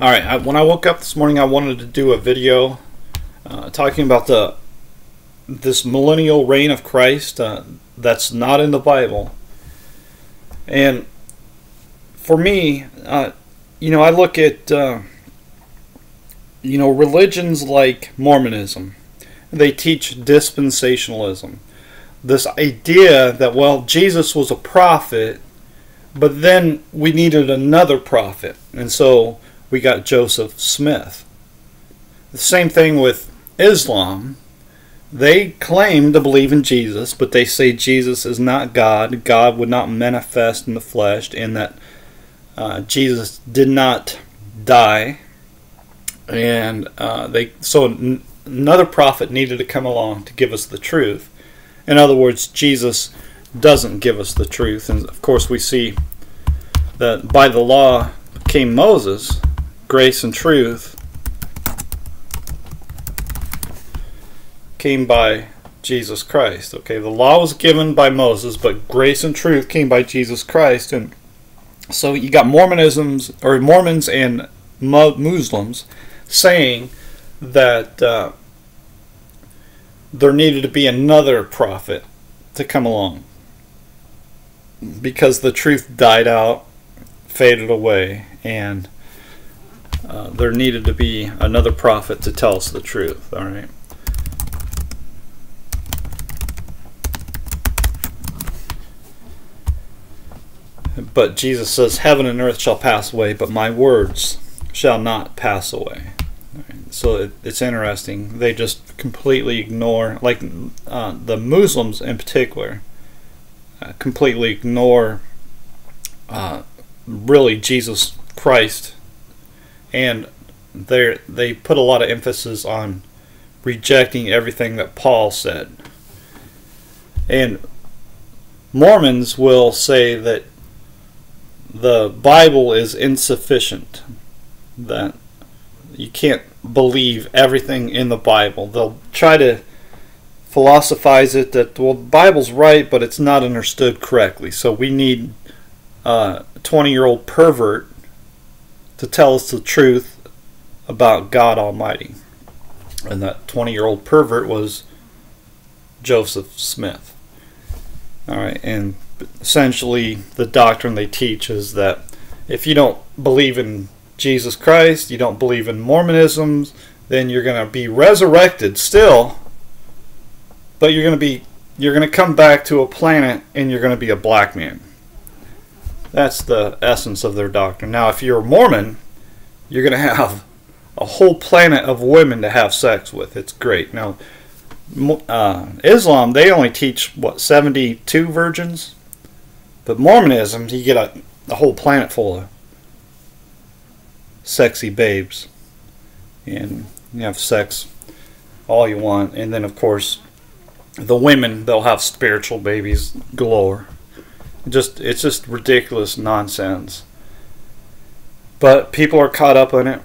All right, I, when I woke up this morning, I wanted to do a video uh, talking about the this millennial reign of Christ uh, that's not in the Bible. And for me, uh, you know, I look at uh, you know religions like Mormonism. They teach dispensationalism. This idea that well, Jesus was a prophet, but then we needed another prophet, and so we got Joseph Smith. The same thing with Islam. They claim to believe in Jesus, but they say Jesus is not God. God would not manifest in the flesh, and that uh, Jesus did not die. And uh, they so n- another prophet needed to come along to give us the truth. In other words, Jesus doesn't give us the truth, and of course we see that by the law came Moses, grace and truth came by Jesus Christ. Okay, the law was given by Moses, but grace and truth came by Jesus Christ. And so you got Mormonisms or Mormons and Muslims saying that uh, there needed to be another prophet to come along because the truth died out, faded away, and uh, there needed to be another prophet to tell us the truth. All right. But Jesus says, Heaven and earth shall pass away, but my words shall not pass away. Right. So it, it's interesting. They just completely ignore, like uh, the Muslims in particular, uh, completely ignore uh, really Jesus Christ and they they put a lot of emphasis on rejecting everything that Paul said. And Mormons will say that the Bible is insufficient, that you can't believe everything in the Bible. They'll try to philosophize it that, well, the Bible's right, but it's not understood correctly. So we need uh, a 20 year old pervert to tell us the truth about God Almighty. And that 20 year old pervert was Joseph Smith. All right, and essentially the doctrine they teach is that if you don't believe in Jesus Christ, you don't believe in Mormonism, then you're going to be resurrected still, but you're going to be you're going to come back to a planet and you're going to be a black man. That's the essence of their doctrine. Now, if you're a Mormon, you're going to have a whole planet of women to have sex with. It's great. Now, uh, Islam, they only teach, what, 72 virgins? But Mormonism, you get a, a whole planet full of sexy babes. And you have sex all you want. And then, of course, the women, they'll have spiritual babies galore. Just it's just ridiculous nonsense. But people are caught up in it,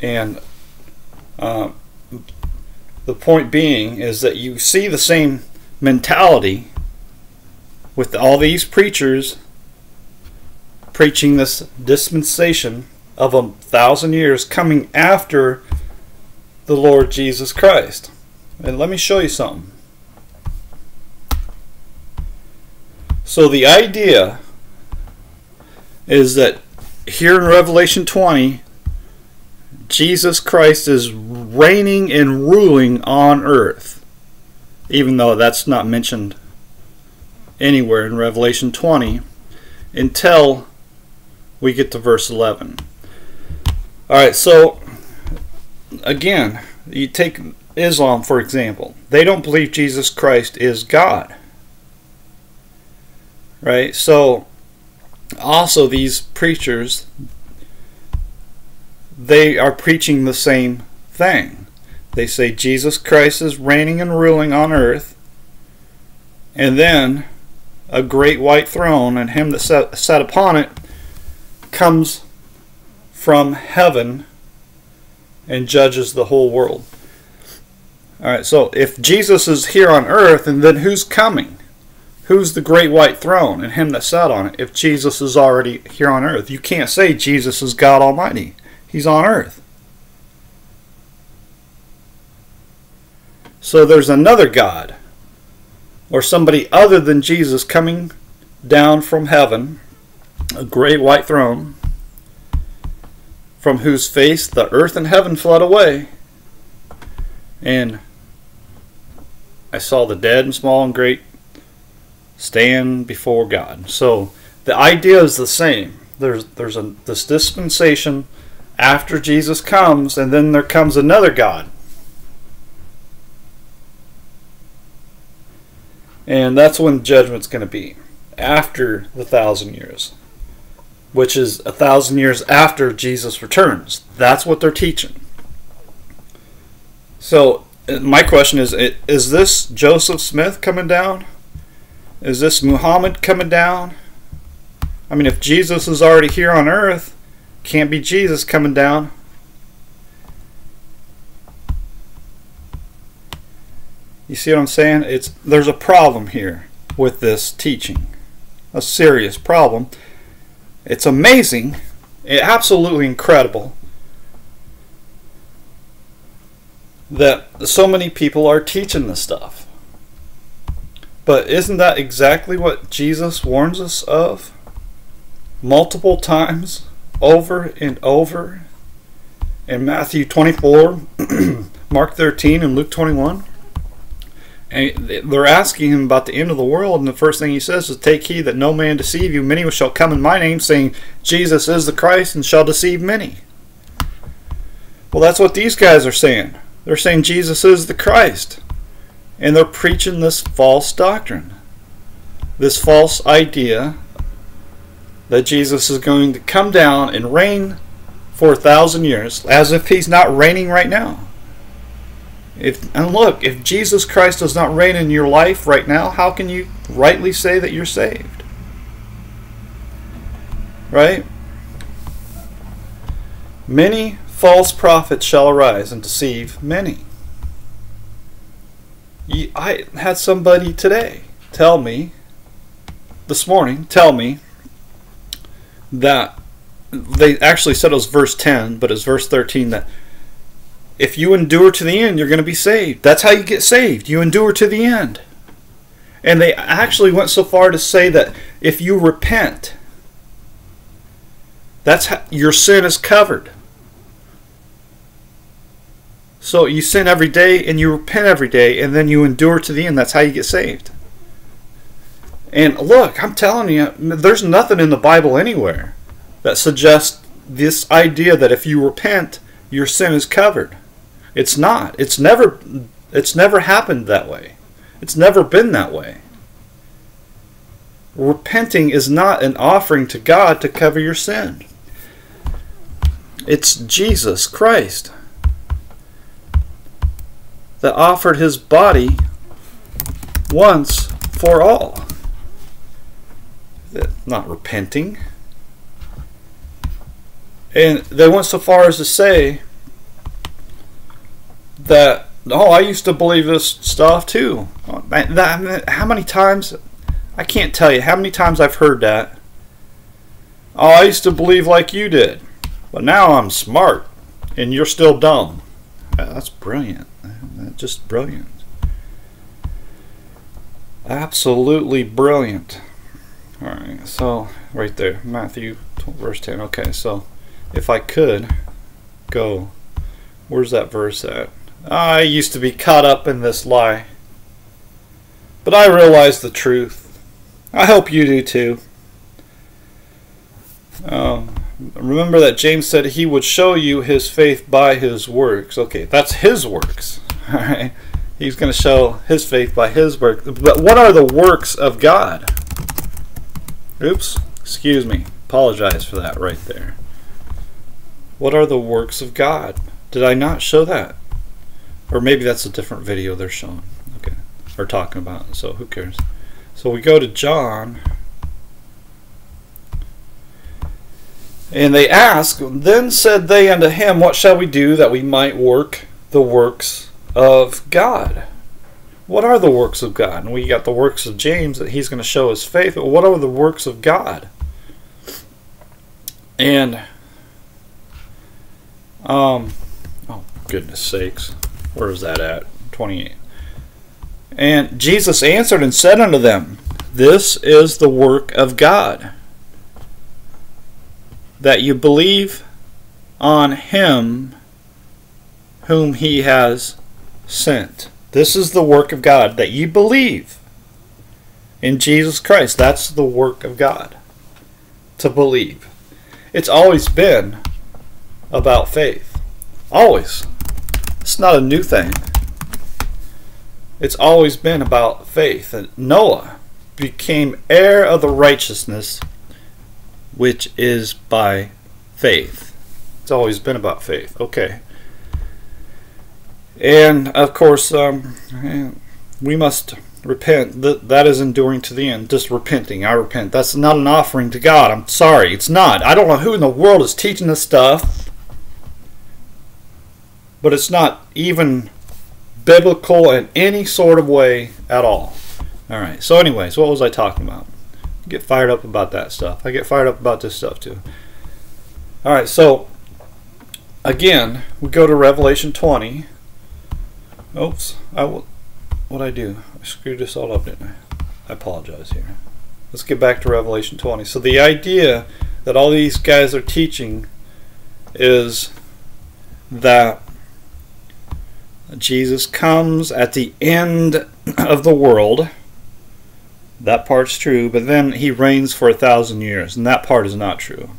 and uh, the point being is that you see the same mentality with all these preachers preaching this dispensation of a thousand years coming after the Lord Jesus Christ. And let me show you something. So the idea is that here in Revelation 20, Jesus Christ is reigning and ruling on earth, even though that's not mentioned anywhere in Revelation 20 until we get to verse 11. All right, so again, you take Islam for example. They don't believe Jesus Christ is God right? So, also these preachers, they are preaching the same thing. They say Jesus Christ is reigning and ruling on earth, and then a great white throne, and him that sat, sat upon it comes from heaven and judges the whole world. All right, so if Jesus is here on earth, and then who's coming? Who's the great white throne and him that sat on it if Jesus is already here on earth? You can't say Jesus is God Almighty. He's on earth. So there's another God or somebody other than Jesus coming down from heaven, a great white throne, from whose face the earth and heaven fled away. And I saw the dead and small and great stand before God. So the idea is the same. There's there's a this dispensation after Jesus comes, and then there comes another God. And that's when judgment's going to be after the thousand years, which is a thousand years after Jesus returns. That's what they're teaching. So, my question is Is this Joseph Smith coming down? Is this Muhammad coming down? I mean, if Jesus is already here on earth, can't be Jesus coming down. You see what I'm saying? It's there's a problem here with this teaching. A serious problem. It's amazing, It, absolutely incredible that so many people are teaching this stuff. But isn't that exactly what Jesus warns us of multiple times over and over in Matthew 24, Mark 13, and Luke 21. And they're asking him about the end of the world, and the first thing he says is, Take heed that no man deceive you. Many shall come in my name, saying, Jesus is the Christ, and shall deceive many. Well, that's what these guys are saying. They're saying Jesus is the Christ. And they're preaching this false doctrine, this false idea that Jesus is going to come down and reign for a thousand years, as if he's not reigning right now. If and look, if Jesus Christ does not reign in your life right now, how can you rightly say that you're saved? Right? Many false prophets shall arise and deceive many. I had somebody today tell me, this morning, tell me that they actually said it was verse 10, but it's verse 13 that if you endure to the end, you're going to be saved. That's how you get saved. You endure to the end. And they actually went so far to say that if you repent, that's how your sin is covered. So you sin every day and you repent every day and then you endure to the end. That's how you get saved. And look, I'm telling you, there's nothing in the Bible anywhere that suggests this idea that if you repent, your sin is covered. It's not. It's never it's never happened that way. It's never been that way. Repenting is not an offering to God to cover your sin. It's Jesus Christ that offered his body once for all not repenting. And they went so far as to say that, oh, I used to believe this stuff too. Oh, how many times? I can't tell you how many times I've heard that. Oh, I used to believe like you did, but now I'm smart and you're still dumb. That's brilliant. Just brilliant. Absolutely brilliant. Alright, so right there, Matthew 12, verse 10. Okay, so if I could go, where's that verse at? I used to be caught up in this lie, but I realize the truth. I hope you do too. Um, remember that James said he would show you his faith by his works. Okay, that's his works. Alright, he's going to show his faith by his work. But what are the works of God? Oops, excuse me. Apologize for that right there. What are the works of God? Did I not show that? Or maybe that's a different video they're showing. Okay. Or talking about. So who cares? So we go to John. And they ask, Then said they unto him, What shall we do that we might work the works of God? What are the works of God? And we got the works of James that he's going to show his faith. But what are the works of God? And Um, oh, goodness sakes. Where is that at? 28. And Jesus answered and said unto them, This is the work of God, that you believe on him whom he has sent. This is the work of God, that ye believe in Jesus Christ. That's the work of God, to believe. It's always been about faith. Always. It's not a new thing. It's always been about faith. And Noah became heir of the righteousness which is by faith. It's always been about faith. Okay. And of course, um, we must repent. That that is enduring to the end. Just repenting. I repent. That's not an offering to God. I'm sorry. It's not. I don't know who in the world is teaching this stuff, but it's not even biblical in any sort of way at all. All right. So, anyways, what was I talking about? Get fired up about that stuff. I get fired up about this stuff too. All right. So, again, we go to Revelation 20. Oops. I will. What I do? I screwed this all up, didn't I? I apologize here. Let's get back to Revelation 20. So the idea that all these guys are teaching is that Jesus comes at the end of the world. That part's true, but then he reigns for a thousand years, and that part is not true.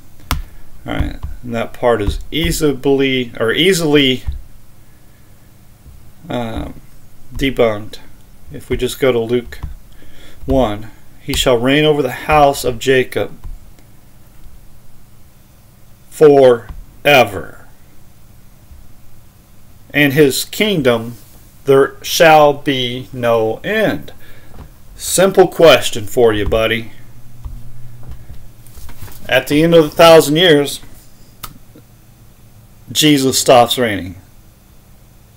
All right, and that part is easily or easily um, debunked. If we just go to Luke 1, he shall reign over the house of Jacob forever and his kingdom there shall be no end. Simple question for you, buddy. At the end of the thousand years, Jesus stops reigning.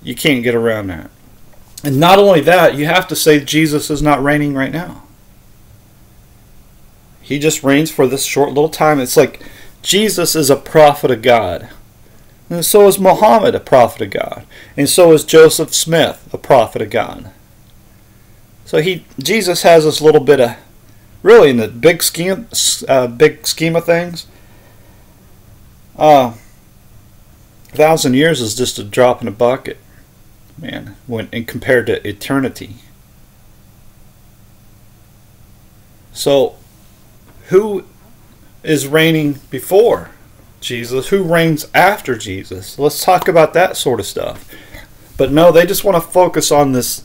You can't get around that. And not only that, you have to say Jesus is not reigning right now. He just reigns for this short little time. It's like Jesus is a prophet of God. And so is Muhammad a prophet of God. And so is Joseph Smith a prophet of God. So he Jesus has this little bit of really in the big scheme uh, big scheme of things. Uh, a thousand years is just a drop in a bucket, man. When and compared to eternity. So, who is reigning before? Jesus, who reigns after Jesus. Let's talk about that sort of stuff. But no, they just want to focus on this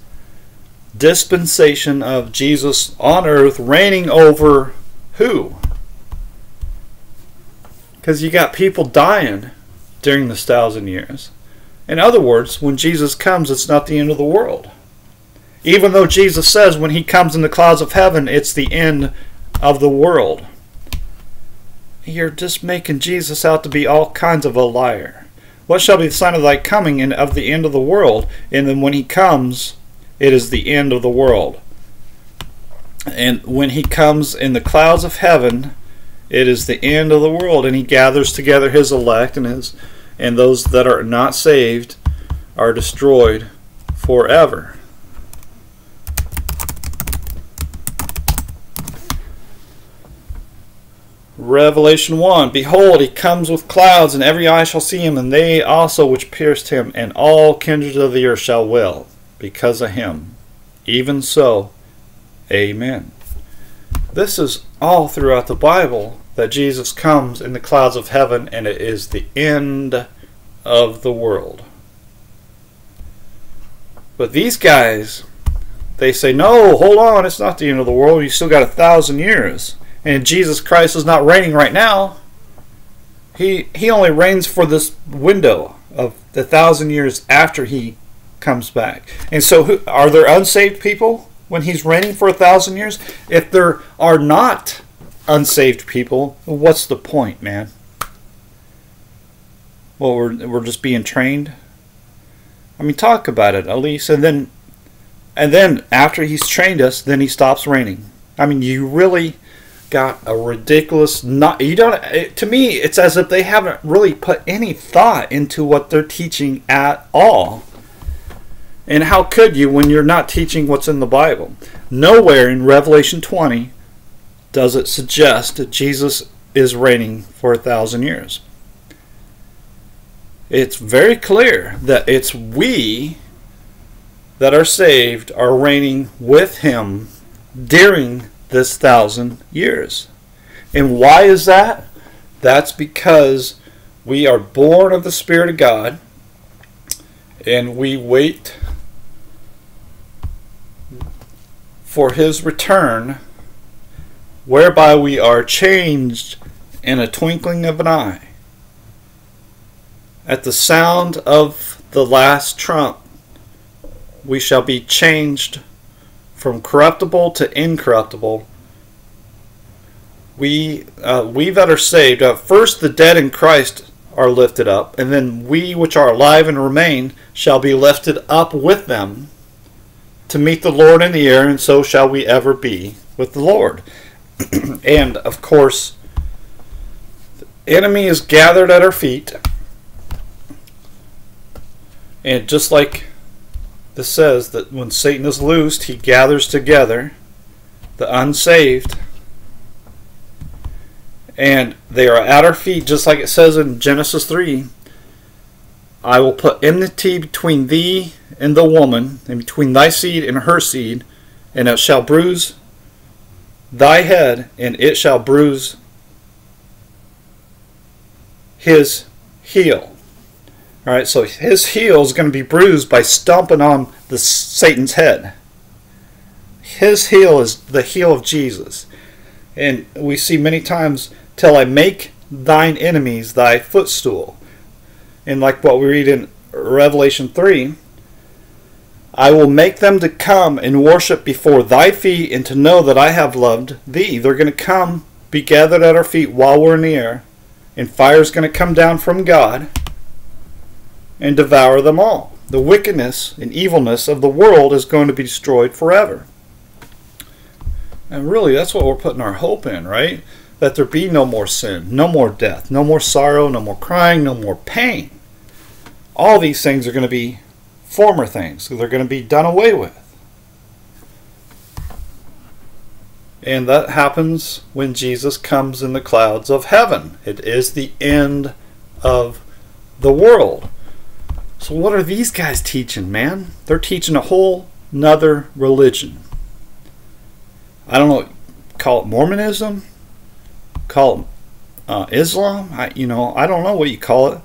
dispensation of Jesus on earth reigning over who? Because you got people dying during this thousand years. In other words, when Jesus comes, it's not the end of the world. Even though Jesus says when he comes in the clouds of heaven, it's the end of the world you're just making Jesus out to be all kinds of a liar. What shall be the sign of thy coming and of the end of the world? And then when he comes, it is the end of the world. And when he comes in the clouds of heaven, it is the end of the world. And he gathers together his elect and his and those that are not saved are destroyed forever. Revelation 1 Behold, he comes with clouds, and every eye shall see him, and they also which pierced him, and all kindreds of the earth shall wail because of him. Even so, Amen. This is all throughout the Bible that Jesus comes in the clouds of heaven, and it is the end of the world. But these guys, they say, no, hold on, it's not the end of the world. You still got a thousand years and Jesus Christ is not reigning right now. He he only reigns for this window of the thousand years after he comes back. And so, are there unsaved people when he's reigning for a thousand years? If there are not unsaved people, what's the point, man? Well, we're we're just being trained. I mean, talk about it, at least, and then and then after he's trained us, then he stops reigning. I mean, you really got a ridiculous not you don't it, to me it's as if they haven't really put any thought into what they're teaching at all and how could you when you're not teaching what's in the bible nowhere in revelation 20 does it suggest that jesus is reigning for a thousand years it's very clear that it's we that are saved are reigning with him during this thousand years. And why is that? That's because we are born of the Spirit of God and we wait for His return, whereby we are changed in a twinkling of an eye. At the sound of the last trump, we shall be changed from corruptible to incorruptible. We, uh, we that are saved, uh, first the dead in Christ are lifted up, and then we which are alive and remain shall be lifted up with them to meet the Lord in the air, and so shall we ever be with the Lord. and of course, the enemy is gathered at our feet. And just like this says that when Satan is loosed, he gathers together the unsaved, and they are at our feet, just like it says in Genesis 3. I will put enmity between thee and the woman, and between thy seed and her seed, and it shall bruise thy head, and it shall bruise his heel. All right, so his heel is going to be bruised by stomping on the Satan's head. His heel is the heel of Jesus. And we see many times, till I make thine enemies thy footstool. And like what we read in Revelation 3, I will make them to come and worship before thy feet and to know that I have loved thee. They're going to come, be gathered at our feet while we're near, and fire's going to come down from God and devour them all. The wickedness and evilness of the world is going to be destroyed forever. And really, that's what we're putting our hope in, right? That there be no more sin, no more death, no more sorrow, no more crying, no more pain. All these things are going to be former things. They're going to be done away with. And that happens when Jesus comes in the clouds of heaven. It is the end of the world. So what are these guys teaching, man? They're teaching a whole nother religion. I don't know, call it Mormonism, call it uh, Islam. I, you know, I don't know what you call it,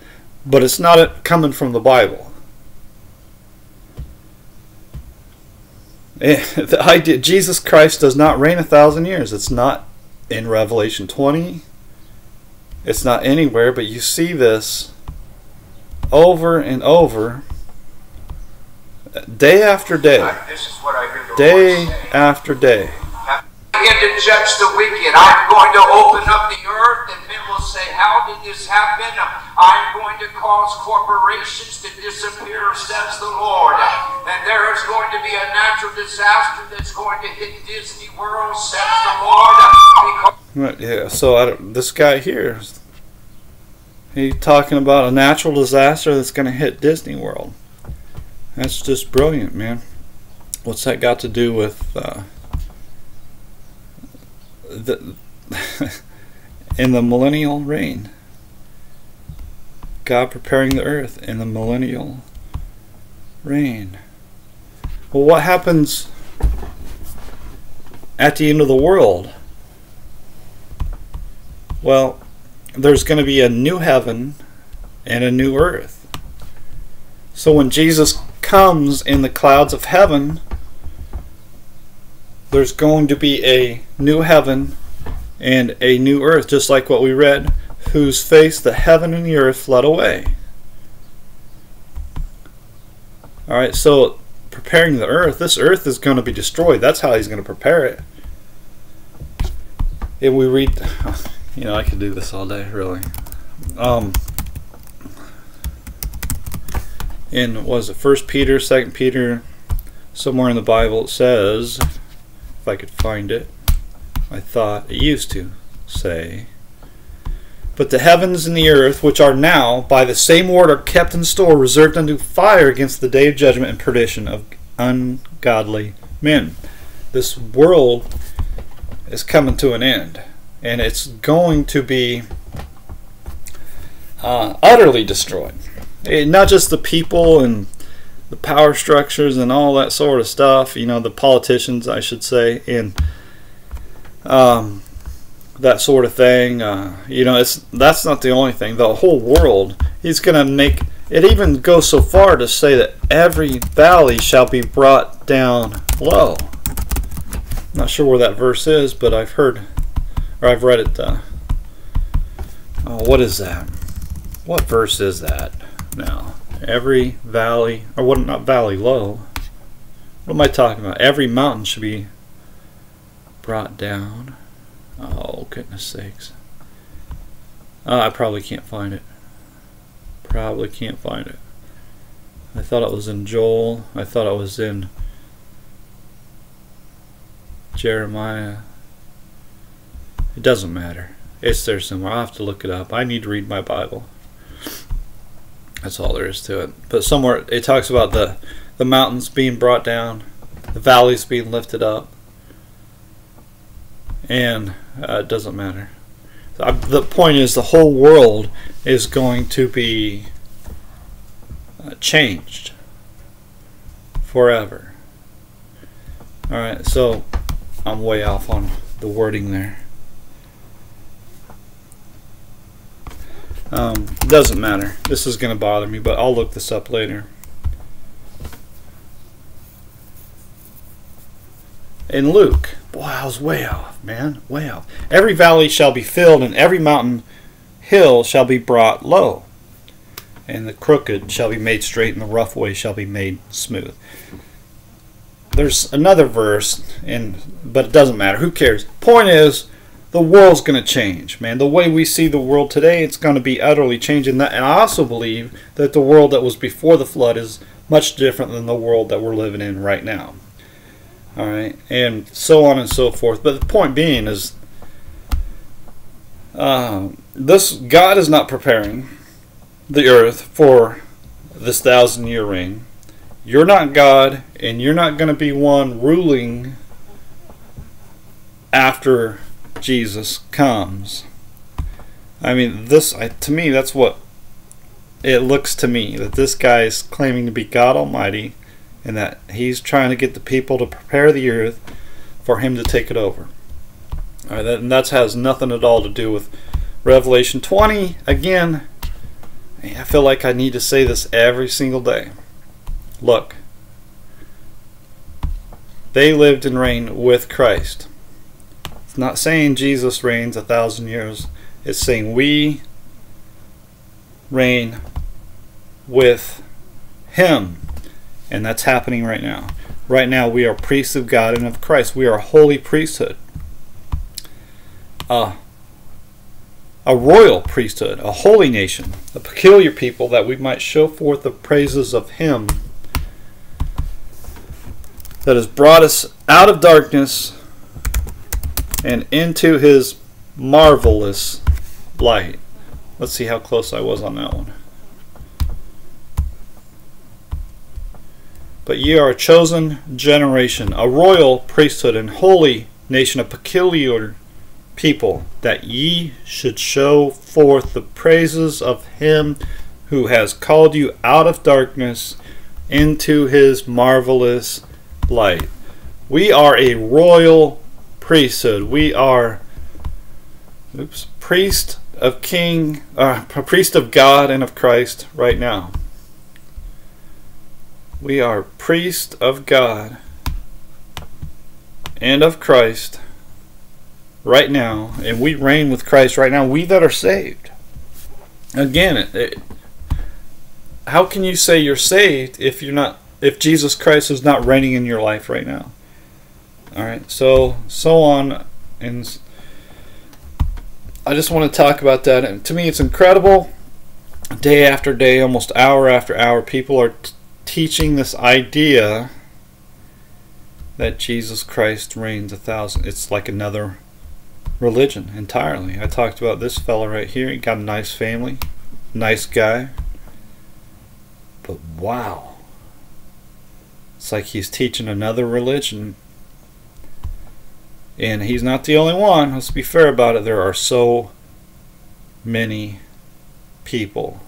but it's not coming from the Bible. Eh, the idea Jesus Christ does not reign a thousand years. It's not in Revelation 20. It's not anywhere, but you see this over and over, day after day, day after day. Begin to judge the wicked. I'm going to open up the earth, and men will say, How did this happen? I'm going to cause corporations to disappear, says the Lord. And there is going to be a natural disaster that's going to hit Disney World, says the Lord. yeah, so this guy here He's talking about a natural disaster that's going to hit Disney World. That's just brilliant, man. What's that got to do with uh, the in the millennial reign? God preparing the earth in the millennial reign. Well, what happens at the end of the world? Well, there's going to be a new heaven and a new earth. So when Jesus comes in the clouds of heaven, there's going to be a new heaven and a new earth, just like what we read, whose face the heaven and the earth fled away. Alright, so preparing the earth, this earth is going to be destroyed. That's how he's going to prepare it. If we read you know, I could do this all day, really. Um, in was it First Peter, Second Peter, somewhere in the Bible it says, if I could find it. I thought it used to say. But the heavens and the earth, which are now by the same word, are kept in store, reserved unto fire against the day of judgment and perdition of ungodly men. This world is coming to an end, and it's going to be uh, utterly destroyed. It, not just the people and the power structures and all that sort of stuff, you know, the politicians, I should say, and um, that sort of thing. Uh, you know, it's that's not the only thing. The whole world. He's going to make it. Even goes so far to say that every valley shall be brought down low. not sure where that verse is, but I've heard or I've read it. Uh, oh, what is that? What verse is that now? Every valley, or what? Not valley low. What am I talking about? Every mountain should be brought down. Oh, goodness sakes. Uh, I probably can't find it. Probably can't find it. I thought it was in Joel. I thought it was in Jeremiah. It doesn't matter. It's there somewhere. I'll have to look it up. I need to read my Bible. That's all there is to it. But somewhere it talks about the, the mountains being brought down, the valleys being lifted up and uh, it doesn't matter. the point is, the whole world is going to be uh, changed forever. All right, so I'm way off on the wording there. Um, doesn't matter. This is going to bother me, but I'll look this up later. In Luke, boy, I was way off man, way off. Every valley shall be filled, and every mountain hill shall be brought low. And the crooked shall be made straight, and the rough way shall be made smooth. There's another verse, and but it doesn't matter. Who cares? Point is, the world's going to change, man. The way we see the world today, it's going to be utterly changing. And I also believe that the world that was before the flood is much different than the world that we're living in right now all right, and so on and so forth. But the point being is, uh, this God is not preparing the earth for this thousand year reign. You're not God, and you're not going to be one ruling after Jesus comes. I mean, this I, to me, that's what it looks to me that this guy is claiming to be God Almighty and that he's trying to get the people to prepare the earth for him to take it over. All right, that, and that has nothing at all to do with Revelation 20. Again, I feel like I need to say this every single day. Look, they lived and reigned with Christ. It's not saying Jesus reigns a thousand years, it's saying we reign with Him. And that's happening right now. Right now, we are priests of God and of Christ. We are a holy priesthood. Uh, a royal priesthood, a holy nation, a peculiar people that we might show forth the praises of Him that has brought us out of darkness and into His marvelous light. Let's see how close I was on that one. But ye are a chosen generation, a royal priesthood, and holy nation, a peculiar people, that ye should show forth the praises of him who has called you out of darkness into his marvelous light. We are a royal priesthood. We are oops, priest of king, uh, priest of God and of Christ right now. We are priests of God and of Christ right now, and we reign with Christ right now, we that are saved. Again, it, it, how can you say you're saved if you're not if Jesus Christ is not reigning in your life right now? All right, so so on, and I just want to talk about that. And to me, it's incredible. Day after day, almost hour after hour, people are teaching this idea that Jesus Christ reigns a thousand. It's like another religion entirely. I talked about this fella right here. He got a nice family, nice guy. But wow. It's like he's teaching another religion. And he's not the only one. Let's be fair about it. There are so many people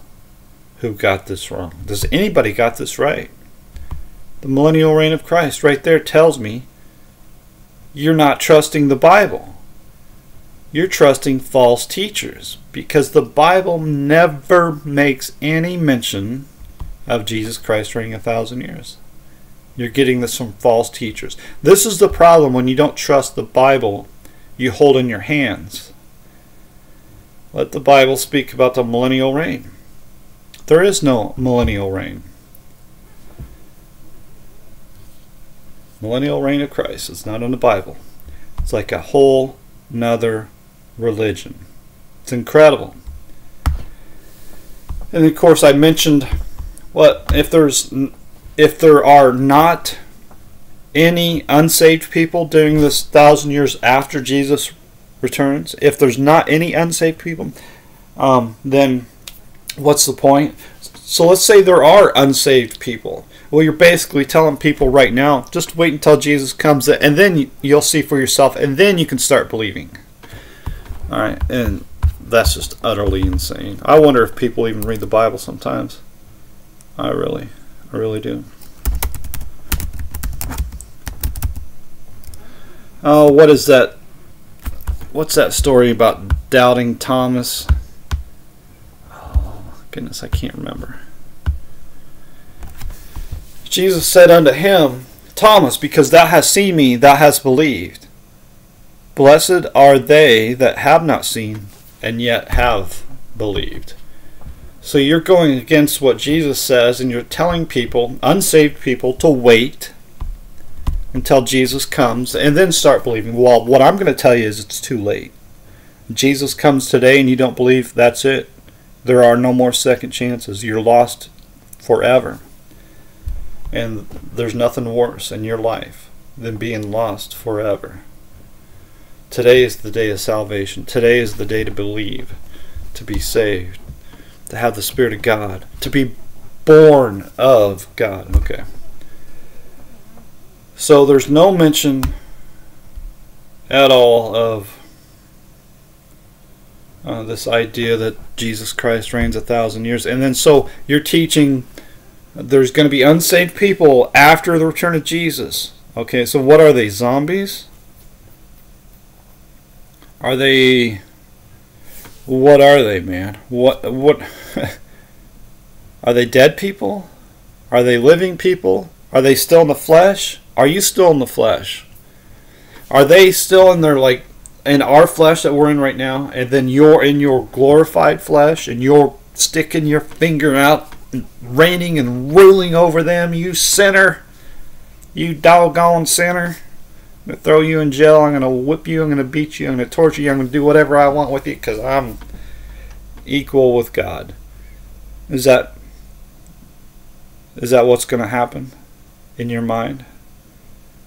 who got this wrong. Does anybody got this right? The millennial reign of Christ right there tells me you're not trusting the Bible. You're trusting false teachers because the Bible never makes any mention of Jesus Christ reigning a thousand years. You're getting this from false teachers. This is the problem when you don't trust the Bible you hold in your hands. Let the Bible speak about the millennial reign. There is no millennial reign. Millennial reign of Christ. It's not in the Bible. It's like a whole nother religion. It's incredible. And of course, I mentioned what if there's if there are not any unsaved people during this thousand years after Jesus returns, if there's not any unsaved people, um, then what's the point? So let's say there are unsaved people. Well, you're basically telling people right now, just wait until Jesus comes, and then you'll see for yourself, and then you can start believing. All right, and that's just utterly insane. I wonder if people even read the Bible sometimes. I really, I really do. Oh, what is that? What's that story about doubting Thomas? Goodness, I can't remember. Jesus said unto him, Thomas, because thou hast seen me, thou hast believed. Blessed are they that have not seen and yet have believed. So you're going against what Jesus says, and you're telling people, unsaved people, to wait until Jesus comes and then start believing. Well, what I'm going to tell you is it's too late. Jesus comes today and you don't believe, that's it. There are no more second chances. You're lost forever. And there's nothing worse in your life than being lost forever. Today is the day of salvation. Today is the day to believe, to be saved, to have the Spirit of God, to be born of God. Okay. So there's no mention at all of uh, this idea that Jesus Christ reigns a thousand years. And then so you're teaching there's going to be unsaved people after the return of Jesus. Okay, so what are they? Zombies? Are they what are they, man? What what Are they dead people? Are they living people? Are they still in the flesh? Are you still in the flesh? Are they still in their like in our flesh that we're in right now and then you're in your glorified flesh and you're sticking your finger out and reigning and ruling over them, you sinner? You doggone sinner? I'm to throw you in jail. I'm to whip you. I'm to beat you. I'm to torture you. I'm to do whatever I want with you because I'm equal with God. Is that is that what's to happen in your mind?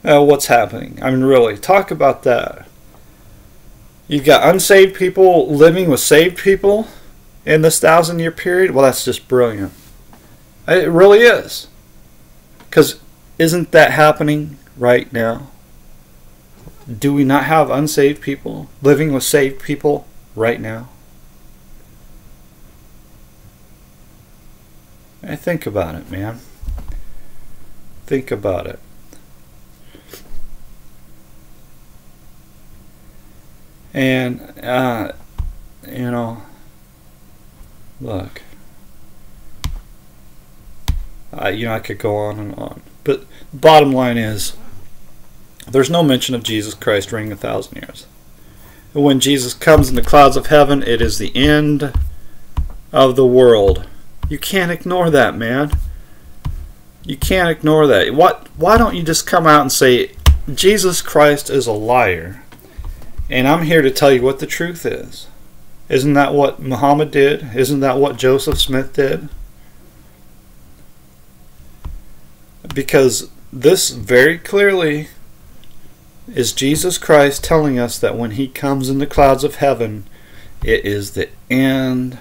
Uh, what's happening? I mean, really, talk about that. You've got unsaved people living with saved people in this thousand year period. Well, that's just brilliant. It really is. Because isn't that happening right now? Do we not have unsaved people living with saved people right now? I think about it, man. Think about it. And, uh, you know, look, uh, you know, I could go on and on. But bottom line is, there's no mention of Jesus Christ reigning a thousand years. When Jesus comes in the clouds of heaven, it is the end of the world. You can't ignore that, man. You can't ignore that. What? Why don't you just come out and say, Jesus Christ is a liar, and I'm here to tell you what the truth is? Isn't that what Muhammad did? Isn't that what Joseph Smith did? Because this very clearly is Jesus Christ telling us that when he comes in the clouds of heaven, it is the end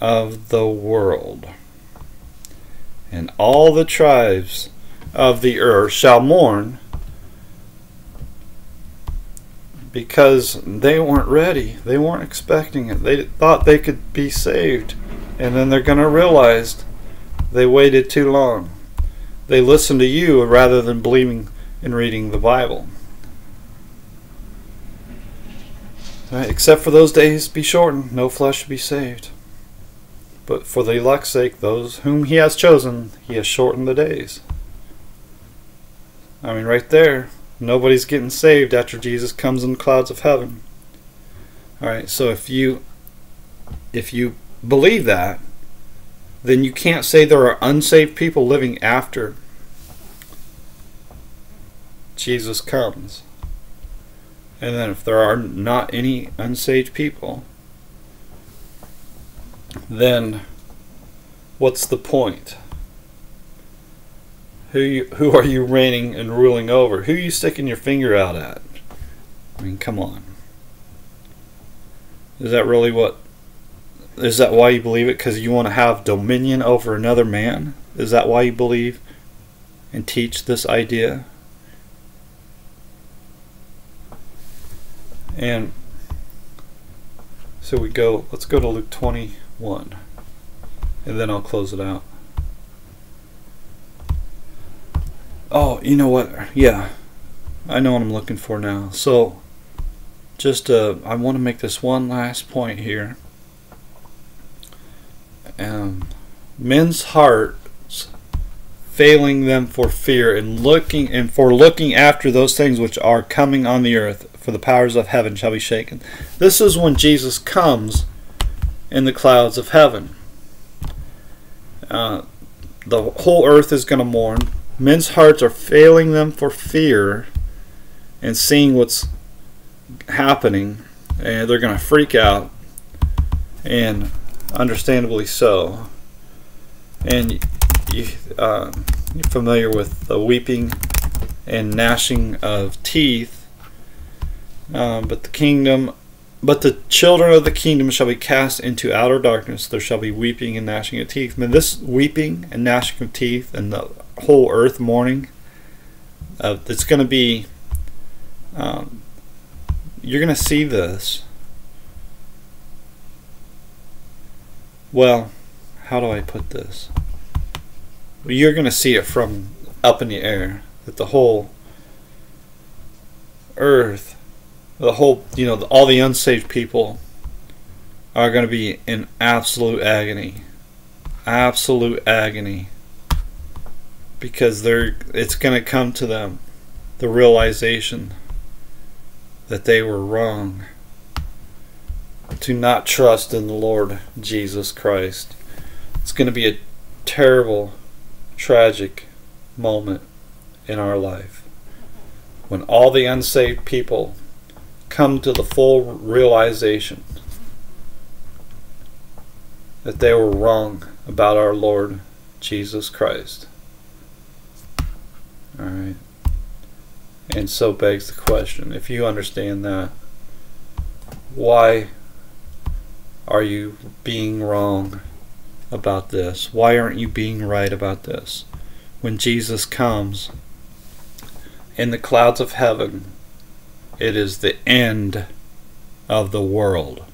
of the world. And all the tribes of the earth shall mourn because they weren't ready. They weren't expecting it. They thought they could be saved. And then they're going to realize they waited too long. They listened to you rather than believing and reading the Bible. Right, except for those days be shortened, no flesh should be saved. But for the elect's sake, those whom he has chosen, he has shortened the days. I mean, right there, nobody's getting saved after Jesus comes in the clouds of heaven. All right, so if you if you believe that, then you can't say there are unsaved people living after Jesus comes. And then if there are not any unsaved people, then what's the point? Who you, who are you reigning and ruling over? Who are you sticking your finger out at? I mean, come on. Is that really what is that why you believe it cuz you want to have dominion over another man? Is that why you believe and teach this idea? And so we go, let's go to Luke 21, and then I'll close it out. Oh, you know what? Yeah, I know what I'm looking for now. So, just uh, I want to make this one last point here. Um, men's hearts failing them for fear and looking and for looking after those things which are coming on the earth for the powers of heaven shall be shaken. This is when Jesus comes in the clouds of heaven. Uh, the whole earth is going to mourn. Men's hearts are failing them for fear and seeing what's happening, and they're going to freak out, and understandably so. And you, uh, you're familiar with the weeping and gnashing of teeth um, but the kingdom, but the children of the kingdom shall be cast into outer darkness. There shall be weeping and gnashing of teeth. I mean, this weeping and gnashing of teeth and the whole earth mourning, uh, it's going to be. Um, you're going to see this. Well, how do I put this? You're going to see it from up in the air that the whole earth the whole, you know, all the unsaved people are going to be in absolute agony. Absolute agony. Because they're it's going to come to them the realization that they were wrong to not trust in the Lord Jesus Christ. It's going to be a terrible, tragic moment in our life when all the unsaved people come to the full realization that they were wrong about our Lord Jesus Christ. Alright. And so begs the question if you understand that, why are you being wrong about this? Why aren't you being right about this? When Jesus comes in the clouds of heaven it is the end of the world.